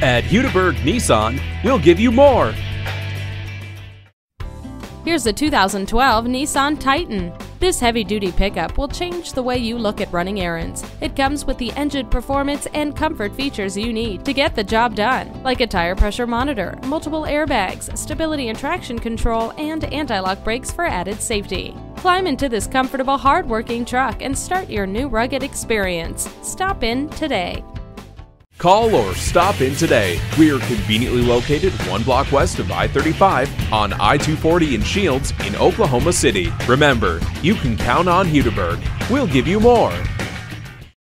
At Hudiburg Nissan, we'll give you more. Here's the 2012 Nissan Titan. This heavy duty pickup will change the way you look at running errands. It comes with the engine performance and comfort features you need to get the job done, like a tire pressure monitor, multiple airbags, stability and traction control, and anti lock brakes for added safety. Climb into this comfortable, hard-working truck and start your new rugged experience. Stop in today. Call or stop in today. We are conveniently located one block west of I 35 on I 240 in Shields in Oklahoma City. Remember, you can count on Hudiburg. We'll give you more.